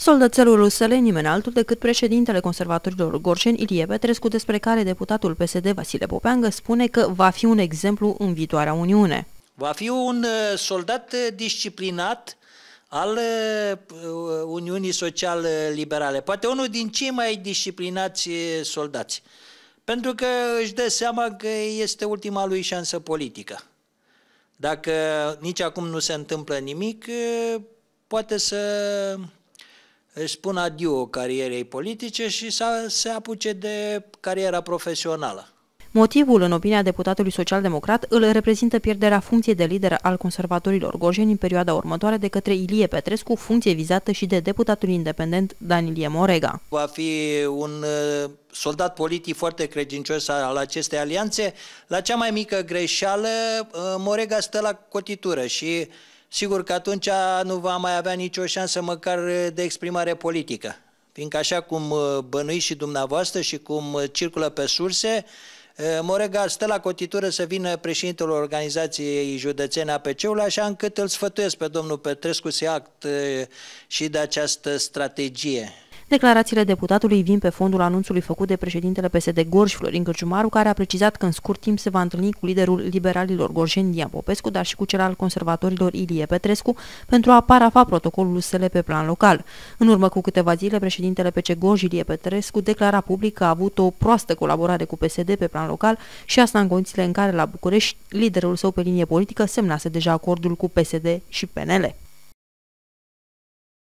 Soldățelul USL nimeni altul decât președintele conservatorilor Gorșeni, Ilie Petrescu, despre care deputatul PSD Vasile Popeangă spune că va fi un exemplu în viitoarea Uniune. Va fi un uh, soldat uh, disciplinat al uh, Uniunii Social-Liberale, poate unul din cei mai disciplinați soldați, pentru că își dă seama că este ultima lui șansă politică. Dacă nici acum nu se întâmplă nimic, poate să își spun adio carierei politice și să se apuce de cariera profesională. Motivul, în opinia deputatului social-democrat, îl reprezintă pierderea funcției de lider al conservatorilor gorjeni în perioada următoare de către Ilie Petrescu, funcție vizată și de deputatul independent Danilie Morega. Va fi un uh, soldat politic foarte credincios al acestei alianțe. La cea mai mică greșeală, uh, Morega stă la cotitură și sigur că atunci nu va mai avea nicio șansă măcar de exprimare politică. Fiindcă așa cum uh, bănuiți și dumneavoastră și cum uh, circulă pe surse, uh, Morega stă la cotitură să vină președintele organizației județene APC-ului, așa încât îl sfătuiesc pe domnul Petrescu să ia act și de această strategie. Declarațiile deputatului vin pe fondul anunțului făcut de președintele PSD Gorj, Florin Cârciumaru, care a precizat că în scurt timp se va întâlni cu liderul liberalilor gorjeni Dian Popescu, dar și cu cel al conservatorilor Ilie Petrescu, pentru a parafa protocolul USL pe plan local. În urmă cu câteva zile, președintele PC Gorj, Ilie Petrescu, declara public că a avut o proastă colaborare cu PSD pe plan local și asta în condițiile în care la București liderul său pe linie politică semnase deja acordul cu PSD și PNL.